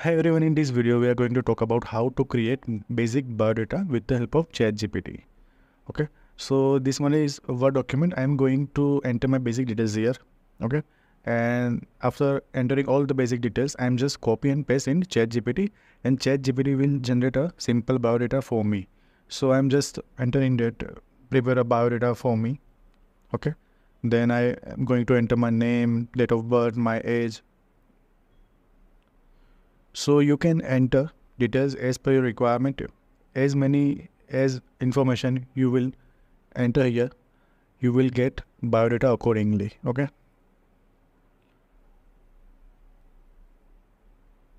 Hi everyone, in this video we are going to talk about how to create basic biodata with the help of ChatGPT. Okay, so this one is a Word document. I am going to enter my basic details here. Okay, and after entering all the basic details, I am just copy and paste in ChatGPT and ChatGPT will generate a simple biodata for me. So I am just entering that, uh, prepare a biodata for me. Okay, then I am going to enter my name, date of birth, my age, so you can enter details as per your requirement. As many as information you will enter here you will get biodata accordingly okay?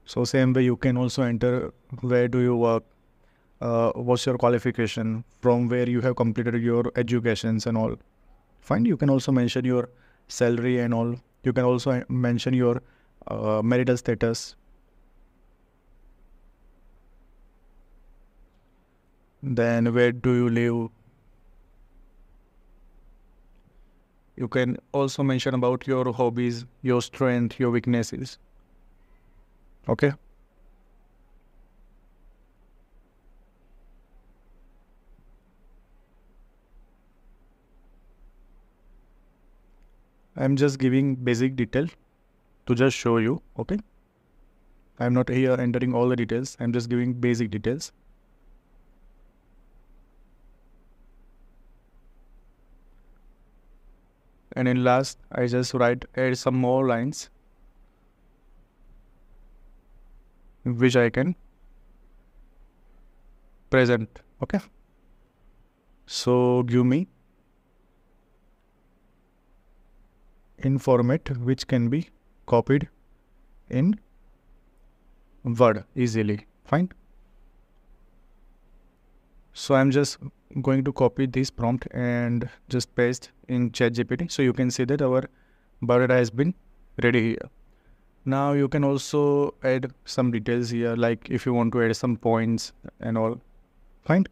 So same way you can also enter where do you work uh, what's your qualification from where you have completed your educations and all. Fine you can also mention your salary and all. You can also mention your uh, marital status then where do you live? You can also mention about your hobbies your strength your weaknesses. Okay? I'm just giving basic detail to just show you okay? I'm not here entering all the details. I'm just giving basic details and in last I just write add some more lines which I can present okay? So give me in format which can be copied in word easily. Fine? So i'm just going to copy this prompt and just paste in ChatGPT. So you can see that our biodata has been ready here. Now you can also add some details here, like if you want to add some points and all. Fine.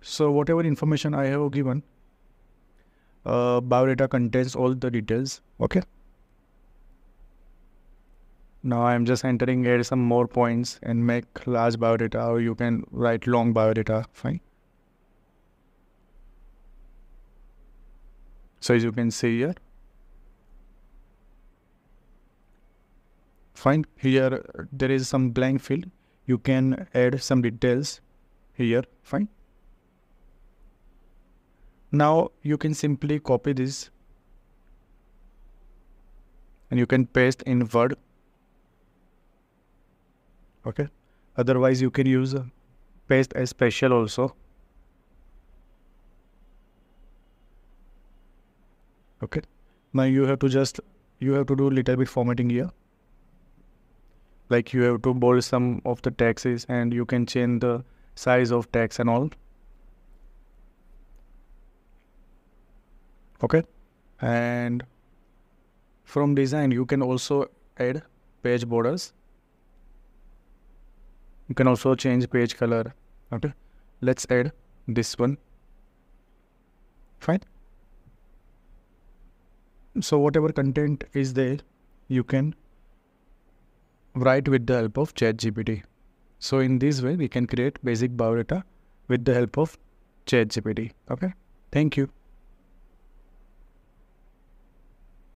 So whatever information I have given, uh, biodata contains all the details. Okay. Now I'm just entering here some more points and make large biodata or you can write long biodata, fine. So as you can see here, fine, here there is some blank field. You can add some details here, fine. Now you can simply copy this and you can paste in Word okay. Otherwise you can use uh, paste as special also. Okay. Now you have to just you have to do little bit formatting here. Like you have to bold some of the taxes and you can change the size of text and all. Okay. And from design you can also add page borders you can also change page color okay let's add this one fine so whatever content is there you can write with the help of ChatGPT. So in this way we can create basic biodata with the help of ChatGPT. Okay. Thank you.